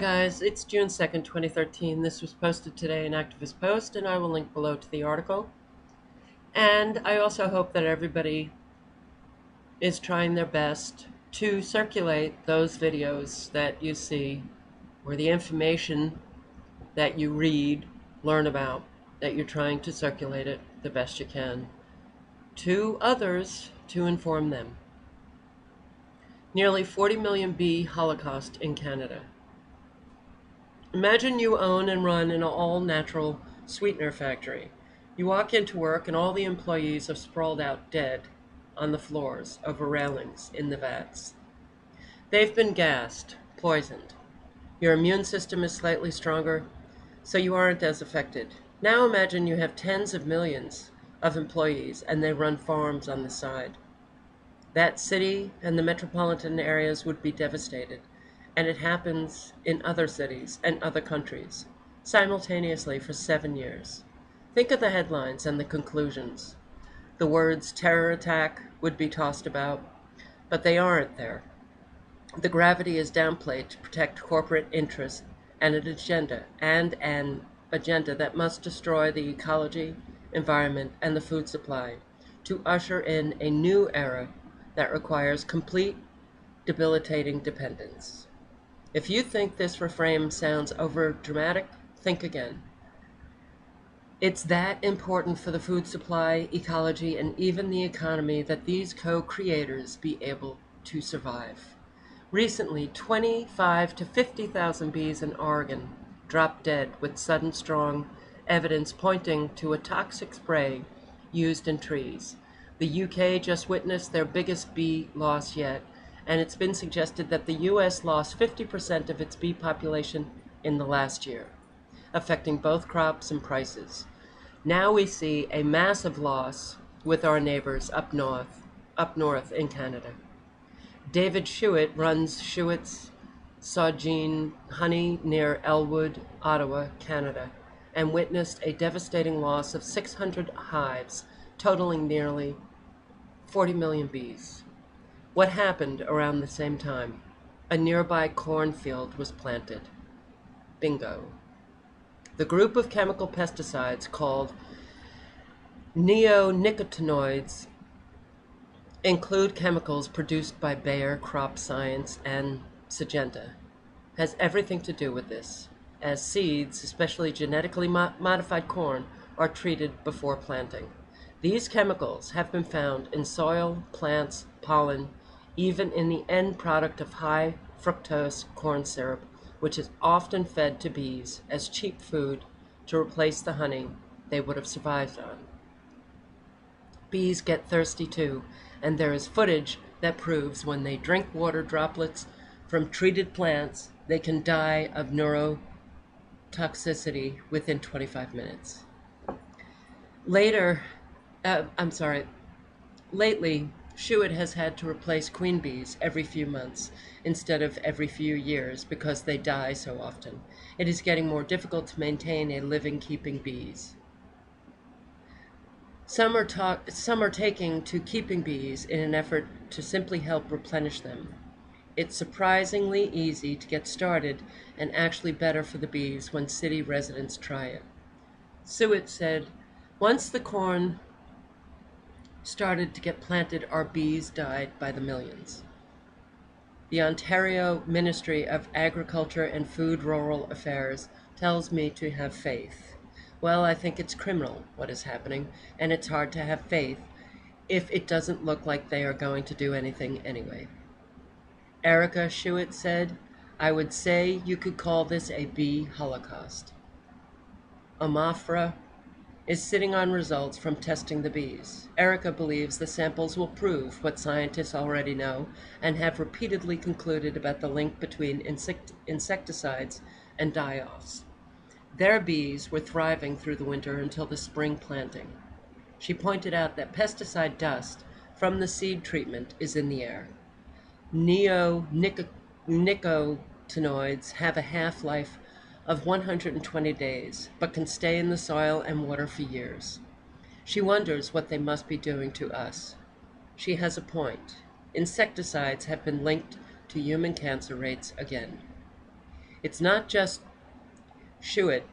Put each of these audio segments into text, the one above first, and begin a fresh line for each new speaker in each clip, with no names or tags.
guys, it's June 2nd, 2013. This was posted today in Activist Post, and I will link below to the article. And I also hope that everybody is trying their best to circulate those videos that you see or the information that you read, learn about, that you're trying to circulate it the best you can to others to inform them. Nearly 40 million bee holocaust in Canada. Imagine you own and run an all natural sweetener factory. You walk into work and all the employees are sprawled out dead on the floors over railings in the vats. They've been gassed, poisoned. Your immune system is slightly stronger, so you aren't as affected. Now imagine you have tens of millions of employees and they run farms on the side. That city and the metropolitan areas would be devastated and it happens in other cities and other countries simultaneously for seven years. Think of the headlines and the conclusions. The words terror attack would be tossed about, but they aren't there. The gravity is downplayed to protect corporate interests and an agenda, and an agenda that must destroy the ecology, environment, and the food supply to usher in a new era that requires complete, debilitating dependence. If you think this refrain sounds over dramatic, think again. It's that important for the food supply, ecology, and even the economy that these co creators be able to survive. Recently, 25 to 50,000 bees in Oregon dropped dead with sudden strong evidence pointing to a toxic spray used in trees. The UK just witnessed their biggest bee loss yet and it's been suggested that the U.S. lost 50% of its bee population in the last year, affecting both crops and prices. Now we see a massive loss with our neighbors up north, up north in Canada. David Schuit runs Schuit's Saugeen Honey near Elwood, Ottawa, Canada, and witnessed a devastating loss of 600 hives, totaling nearly 40 million bees. What happened around the same time? A nearby cornfield was planted. Bingo. The group of chemical pesticides called neonicotinoids include chemicals produced by Bayer Crop Science and Syngenta. Has everything to do with this, as seeds, especially genetically mo modified corn, are treated before planting. These chemicals have been found in soil, plants, pollen, even in the end product of high fructose corn syrup, which is often fed to bees as cheap food to replace the honey they would have survived on. Bees get thirsty too, and there is footage that proves when they drink water droplets from treated plants, they can die of neurotoxicity within 25 minutes. Later, uh, I'm sorry, lately, Schuit has had to replace queen bees every few months instead of every few years because they die so often. It is getting more difficult to maintain a living keeping bees. Some are, some are taking to keeping bees in an effort to simply help replenish them. It's surprisingly easy to get started and actually better for the bees when city residents try it. Schuit said, once the corn started to get planted, our bees died by the millions. The Ontario Ministry of Agriculture and Food Rural Affairs tells me to have faith. Well, I think it's criminal what is happening, and it's hard to have faith if it doesn't look like they are going to do anything anyway. Erica Schuit said, I would say you could call this a bee holocaust. OMAFRA is sitting on results from testing the bees. Erica believes the samples will prove what scientists already know and have repeatedly concluded about the link between insect insecticides and die-offs. Their bees were thriving through the winter until the spring planting. She pointed out that pesticide dust from the seed treatment is in the air. Neonicotinoids have a half-life of 120 days, but can stay in the soil and water for years. She wonders what they must be doing to us. She has a point. Insecticides have been linked to human cancer rates again. It's not just Schuit,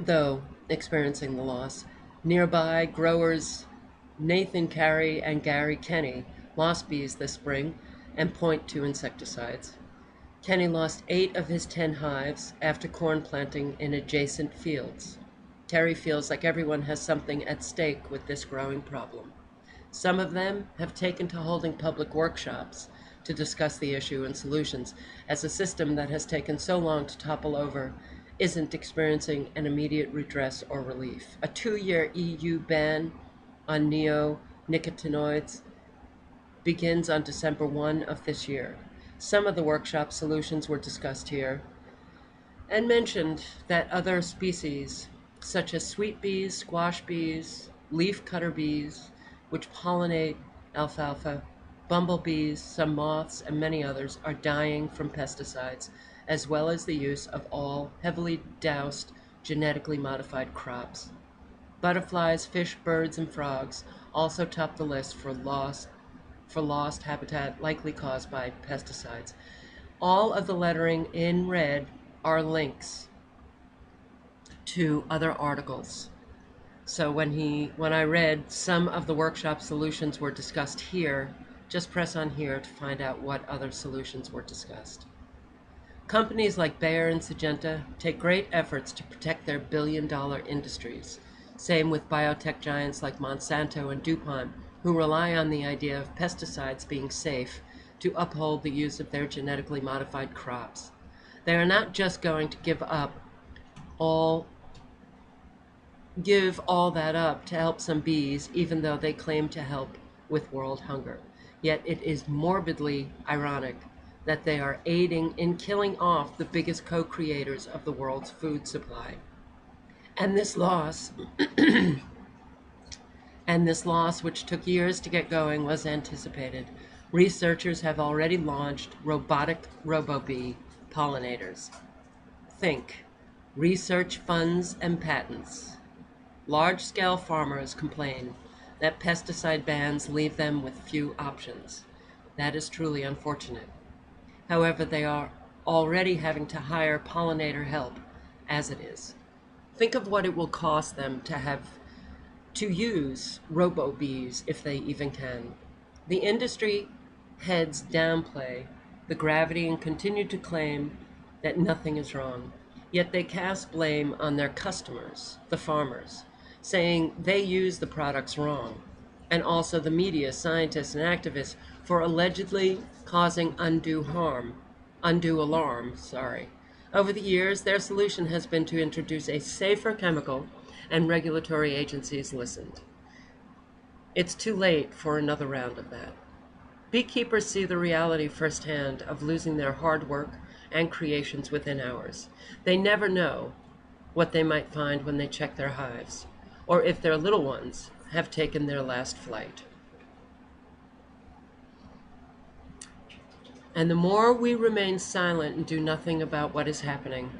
though, experiencing the loss. Nearby, growers Nathan Carey and Gary Kenny lost bees this spring and point to insecticides. Kenny lost eight of his ten hives after corn planting in adjacent fields. Terry feels like everyone has something at stake with this growing problem. Some of them have taken to holding public workshops to discuss the issue and solutions, as a system that has taken so long to topple over isn't experiencing an immediate redress or relief. A two year EU ban on neonicotinoids begins on December 1 of this year. Some of the workshop solutions were discussed here and mentioned that other species, such as sweet bees, squash bees, leaf cutter bees, which pollinate alfalfa, bumblebees, some moths, and many others, are dying from pesticides, as well as the use of all heavily doused genetically modified crops. Butterflies, fish, birds, and frogs also top the list for lost, for lost habitat likely caused by pesticides. All of the lettering in red are links to other articles. So when he when I read some of the workshop solutions were discussed here, just press on here to find out what other solutions were discussed. Companies like Bayer and Syngenta take great efforts to protect their billion dollar industries. Same with biotech giants like Monsanto and DuPont, who rely on the idea of pesticides being safe to uphold the use of their genetically modified crops. They are not just going to give up all give all that up to help some bees even though they claim to help with world hunger. Yet it is morbidly ironic that they are aiding in killing off the biggest co-creators of the world's food supply. And this loss, and this loss, which took years to get going, was anticipated. Researchers have already launched robotic RoboBee pollinators. Think research funds and patents. Large scale farmers complain that pesticide bans leave them with few options. That is truly unfortunate. However, they are already having to hire pollinator help as it is. Think of what it will cost them to have to use robo bees if they even can. The industry heads downplay the gravity and continue to claim that nothing is wrong. Yet they cast blame on their customers, the farmers, saying they use the products wrong, and also the media, scientists, and activists for allegedly causing undue harm, undue alarm, sorry. Over the years, their solution has been to introduce a safer chemical, and regulatory agencies listened. It's too late for another round of that. Beekeepers see the reality firsthand of losing their hard work and creations within hours. They never know what they might find when they check their hives, or if their little ones have taken their last flight. And the more we remain silent and do nothing about what is happening,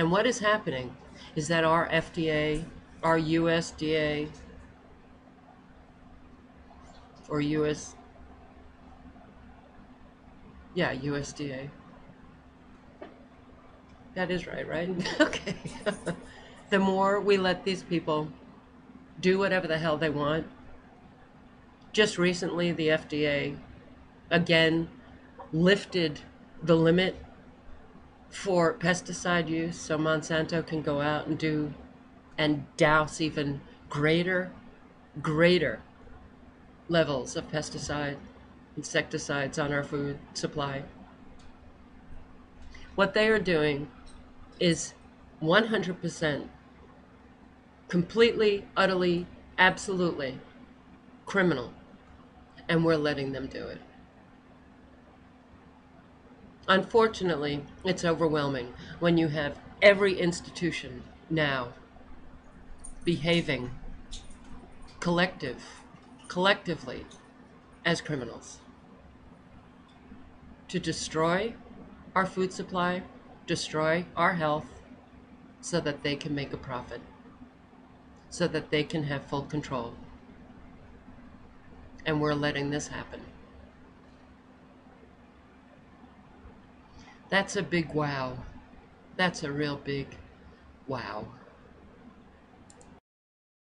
and what is happening is that our FDA, our USDA, or US, yeah, USDA. That is right, right? okay. the more we let these people do whatever the hell they want. Just recently, the FDA again lifted the limit for pesticide use so Monsanto can go out and do and douse even greater, greater levels of pesticide, insecticides on our food supply. What they are doing is 100% completely, utterly, absolutely criminal, and we're letting them do it. Unfortunately, it's overwhelming when you have every institution now behaving collective, collectively as criminals to destroy our food supply, destroy our health, so that they can make a profit, so that they can have full control. And we're letting this happen. That's a big wow. That's a real big wow.